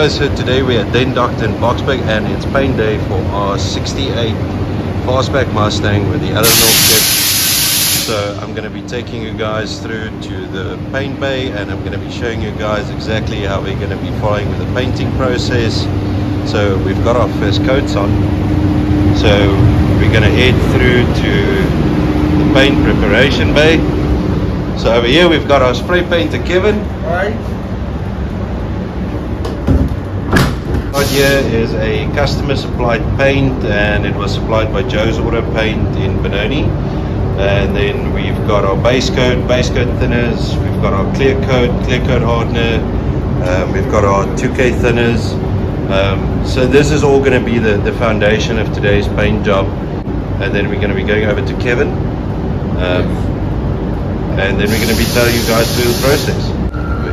Guys, so today we're at Dent Doctor in Boksburg and it's paint day for our 68 fastback Mustang with the Eleanor kit. So I'm going to be taking you guys through to the paint bay and I'm going to be showing you guys exactly how we're going to be following with the painting process. So we've got our first coats on. So we're going to head through to the paint preparation bay. So over here we've got our spray painter Kevin. Right. Right here is a customer supplied paint and it was supplied by Joe's Auto Paint in Benoni. And then we've got our base coat, base coat thinners, we've got our clear coat, clear coat hardener, um, we've got our 2K thinners. Um, so this is all going to be the, the foundation of today's paint job. And then we're going to be going over to Kevin. Um, and then we're going to be telling you guys through the process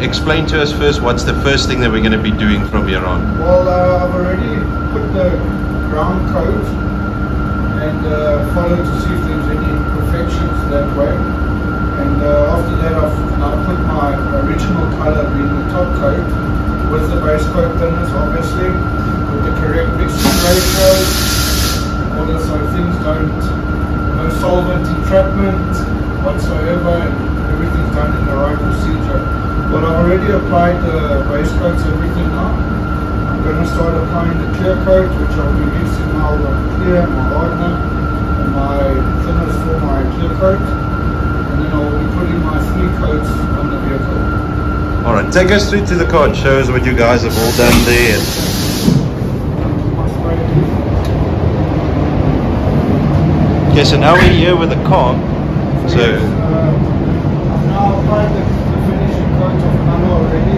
explain to us first what's the first thing that we're going to be doing from here on. Well, uh, I've already put the ground coat and uh, followed to see if there's any imperfections that way. And uh, after that, I've put my original color being the top coat with the base coat thinners, obviously, with the correct mixing ratios, all so things don't, no solvent entrapment whatsoever, and everything's done in the right procedure. But I've already applied the base coats, everything now. I'm going to start applying the clear coat, which I'll be mixing now the clear, my hardener, and my thinners for my clear coat. And then I'll be putting my three coats on the vehicle. Alright, take us through to the car and show us what you guys have all done there. Okay, so now we're here with the car. So, yes, uh, I've now applied the, the finishing coat of nano already.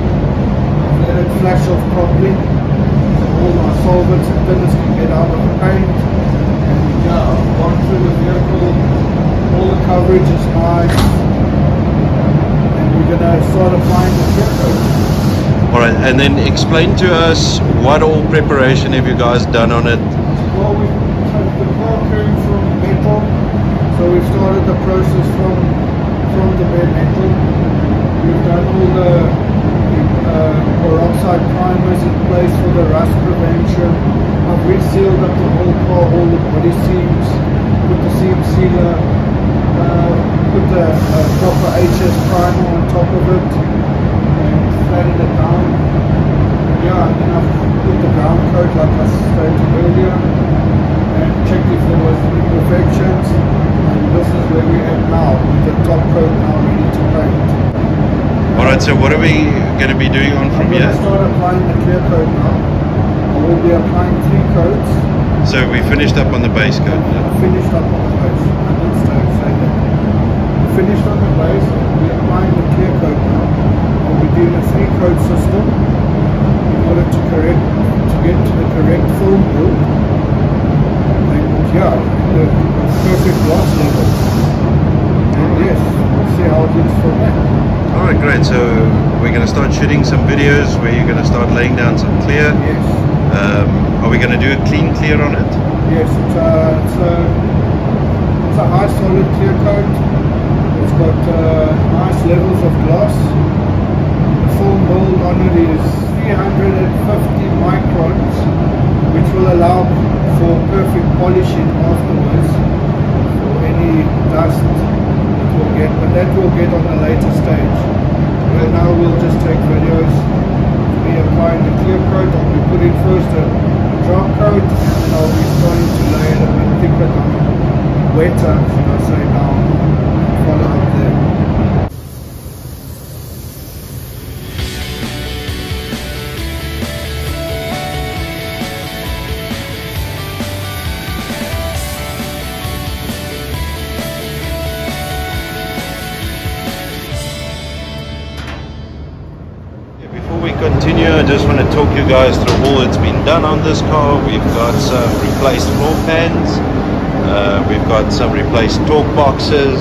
I've let it flash off properly. So all my solvents and thinners can get out of the paint. And yeah, I've gone through the vehicle. All the coverage is nice. And we're gonna start applying the coat. alright, and then explain to us what all preparation have you guys done on it. Well, we so the car came from metal, so we started the process from from the bare metal. We've done all the uh, peroxide primers in place for the rust prevention. I've resealed up the whole car, all the body seams, put the seam sealer, uh, put the uh, proper HS primer on top of it, and flattened it down. Yeah, and then I've put the ground coat like I stated earlier and checked if there was imperfections and this is where we at now with the top coat now ready to paint. Alright, so what are we going to be doing on from I'm going here? to start applying the clear coat now. I will be applying three coats. So we finished up on the base coat. I finished up on the base. I did say, say that. Finished on the base, be applying the clear coat now. I'll be doing a three coat system in order to correct to get to the correct film build. And yeah, the perfect gloss level. Yes, we'll see how it looks from there. Alright, great. So we're going to start shooting some videos where you're going to start laying down some clear. Yes. Um, are we going to do a clean clear on it? Yes, it's a, it's a, it's a high solid clear coat. It's got uh, nice levels of gloss. The film build on it is 350 microns, which will allow for perfect polishing afterwards for any dust that get, but that we'll get on a later stage. Right now we'll just take videos we applying the clear coat. I'll be putting first a drop coat and then I'll be starting to lay it a bit thicker wetter, should I say now, follow up there. Continue, I just want to talk you guys through all that's been done on this car. We've got some replaced floor pans, uh, we've got some replaced torque boxes.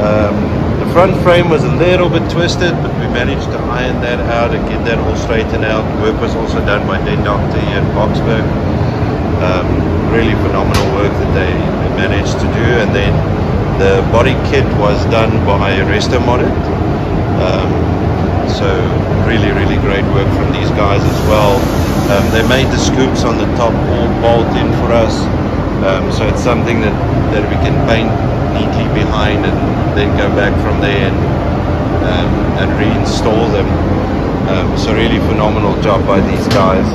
Um, the front frame was a little bit twisted, but we managed to iron that out and get that all straightened out. Work was also done by Dent Doctor here in Boksburg. Um, really phenomenal work that they, managed to do. And then the body kit was done by Resto. Um, so really, really great work from these guys as well. Um, they made the scoops on the top all bolt in for us. Um, so it's something that, that we can paint neatly behind and then go back from there and, um, and reinstall them. Um, so really phenomenal job by these guys.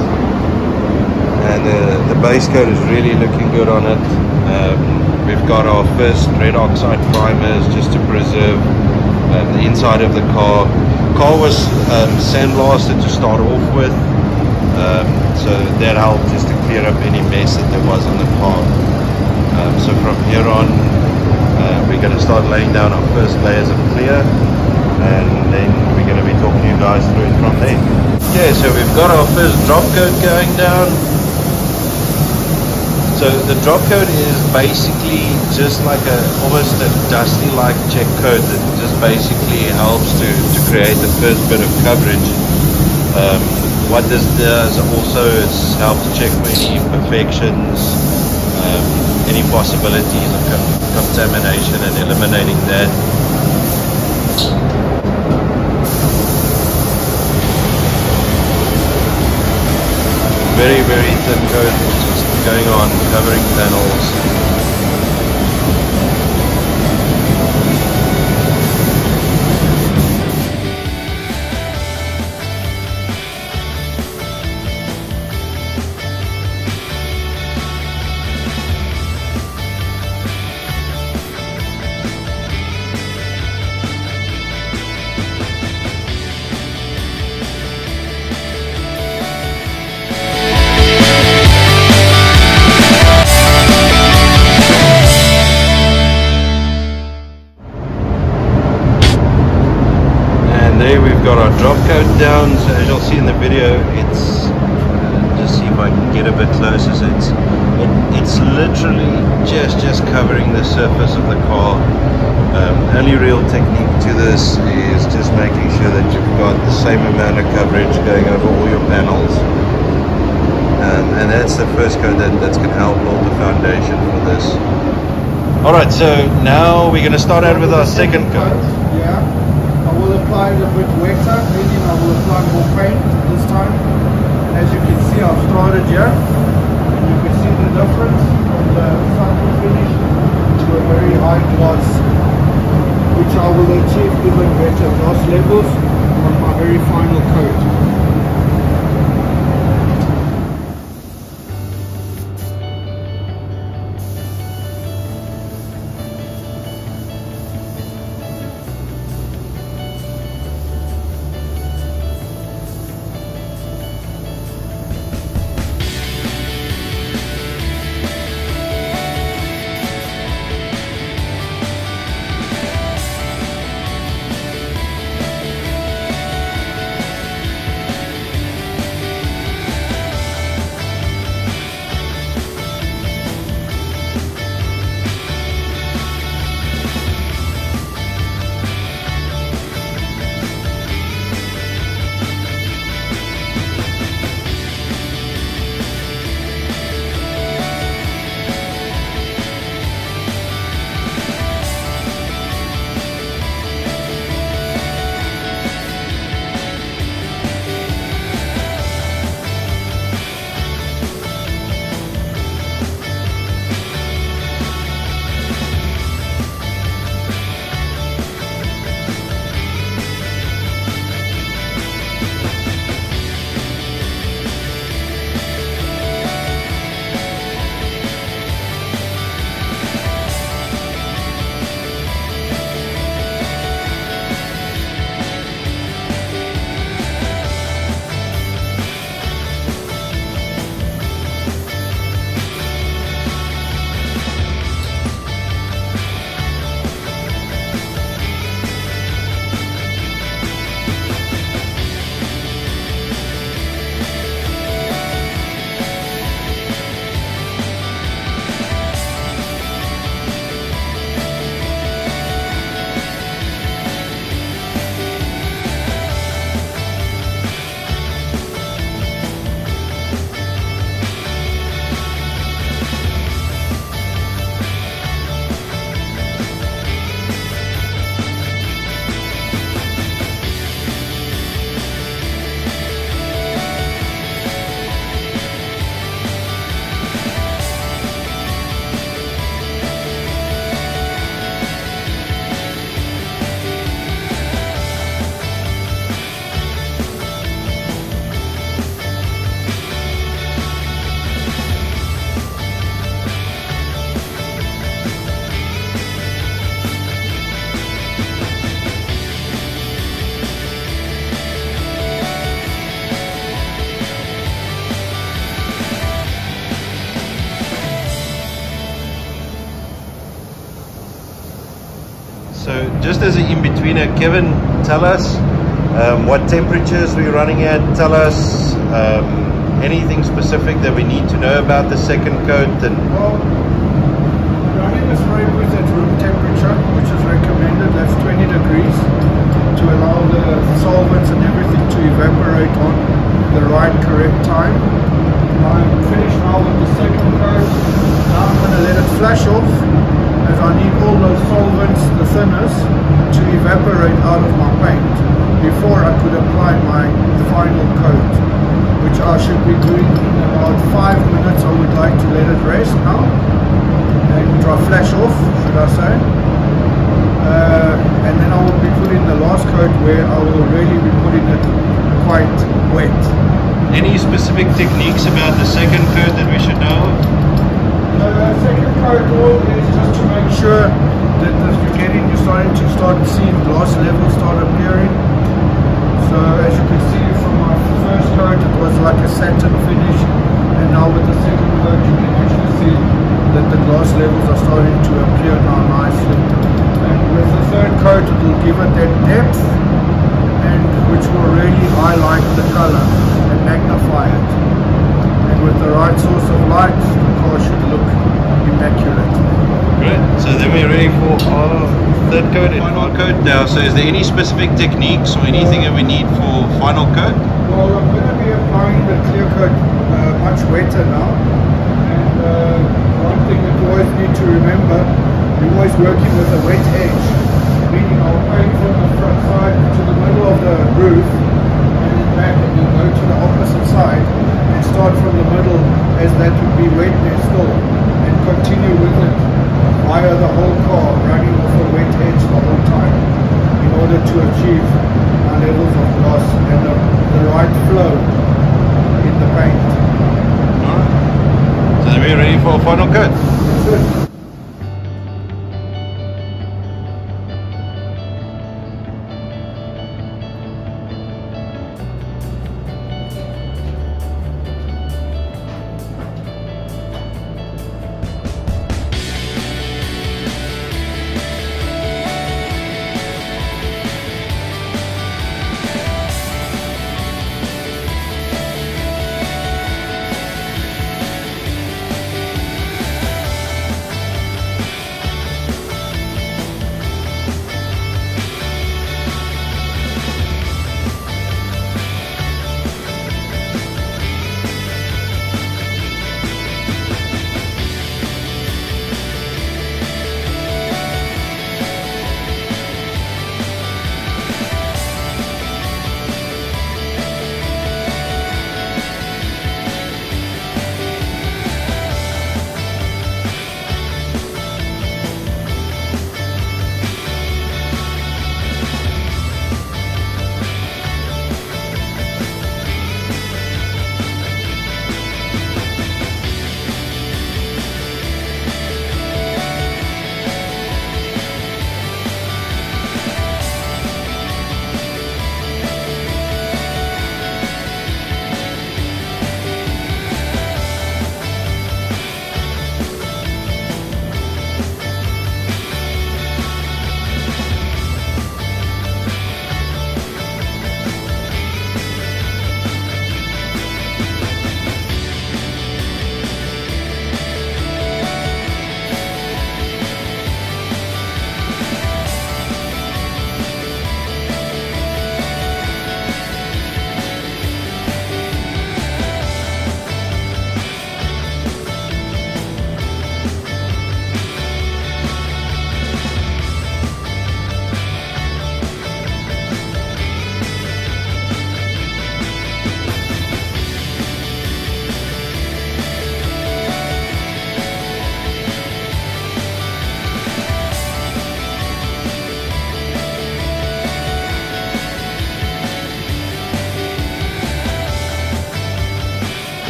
And the, the base coat is really looking good on it. Um, we've got our first red oxide primers just to preserve um, the inside of the car. Car was um, sandblasted to start off with, um, so that helped just to clear up any mess that there was on the car. Um, so from here on, uh, we're going to start laying down our first layers of clear, and then we're going to be talking to you guys through it from there. Okay, so we've got our first drop coat going down. So the drop coat is basically just like a almost a dusty like check coat that just basically helps to, to create the first bit of coverage. Um, what this does also is help to check for any imperfections, um, any possibilities of co- contamination and eliminating that. Very, very thin just going on, covering panels. This is just making sure that you've got the same amount of coverage going over all your panels. Um, and that's the first coat that, that's going to help build the foundation for this. Alright, so now we're going to start out with our second coat. Yeah. I will apply a bit wetter, meaning I will apply more paint this time. As you can see, I've started here. And you can see the difference from the sample finish to a very high gloss, which I will achieve even better gloss levels on my very final coat. As an in-betweener, Kevin, tell us um, what temperatures we're running at. Tell us um, anything specific that we need to know about the second coat and Well, running the spray booth at room temperature, which is recommended, that's 20 degrees, to allow the solvents and everything to evaporate on the right correct time. I'm finished now with the second coat. Now I'm going to let it flash off as I need all those solvents, the thinners, to evaporate out of my paint before I could apply my final coat, which I should be doing in about five minutes. I would like to let it rest now and dry flash off, should I say. Uh, and then I will be putting the last coat where I will really be putting it quite wet. any specific techniques about the second coat that we should know? The second coat all is just to make sure that as you're getting, you're starting to start seeing gloss levels start appearing. So as you can see from my first coat, it was like a satin finish, and now with the second coat, you can actually see that the gloss levels are starting to appear now nicely. And with the third coat, it will give it that depth, and which will really highlight the color and magnify it. And with the right source of light, should look immaculate. Great. So then we're ready for our third coat and final coat now. So is there any specific techniques or anything that we need for final coat? Well, I'm going to be applying the clear coat uh, much wetter now. And uh, one thing that you always need to remember, you're always working with a wet edge, meaning I'll paint from the front side to the middle of the roof, and then back and then go to the opposite side, and start from the middle as that would be wet there still, and continue with it via the whole car, running with a wet edge the whole time, in order to achieve our levels of gloss and the, the right flow in the paint. So are we're ready for our final coat.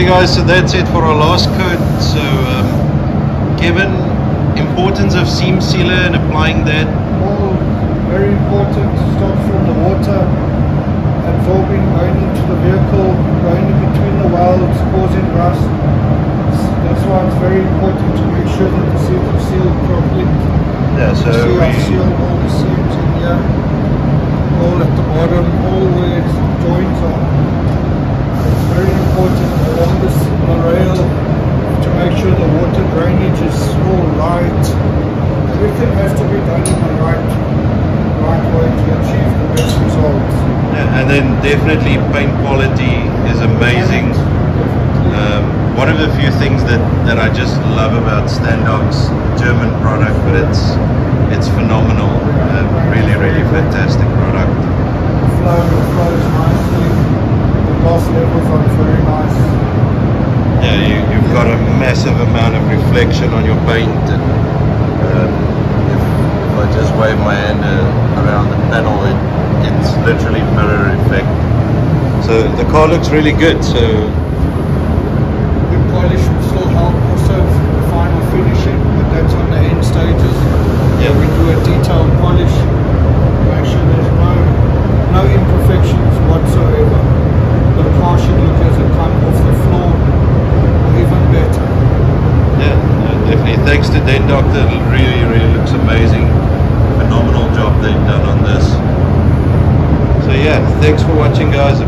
Okay, guys, so that's it for our last coat. So, um, Kevin, importance of seam sealer and applying that. All very important. to stop from the water absorbing, going into the vehicle, going in between the welds, causing rust. That's why it's very important to make sure that the seals are sealed properly. Yeah, so I've we, seal all the seams in here, all at the bottom, all where the joints are. It's very important along this the rail to make sure the water drainage is all right. Everything has to be done in the right, right way to achieve the best results. yeah, and then definitely paint quality is amazing. Um, one of the few things that, that I just love about Standox German product, but it's it's phenomenal. Uh, really, really fantastic product. flow flows nicely. The gloss levels are very nice. Yeah, you, you've got a massive amount of reflection on your paint. And, um, if, if I just wave my hand uh, around the panel, it, it's literally mirror effect. So the car looks really good. So Good polish will still help also for the final finishing, but that's on the end stages. Yeah. We do a detailed polish, make sure there's no no imperfections whatsoever. The car should look as it come off the floor, or even better. yeah, no, definitely. Thanks to Dent Doctor, it really, really looks amazing. Phenomenal job they've done on this. So yeah, thanks for watching, guys.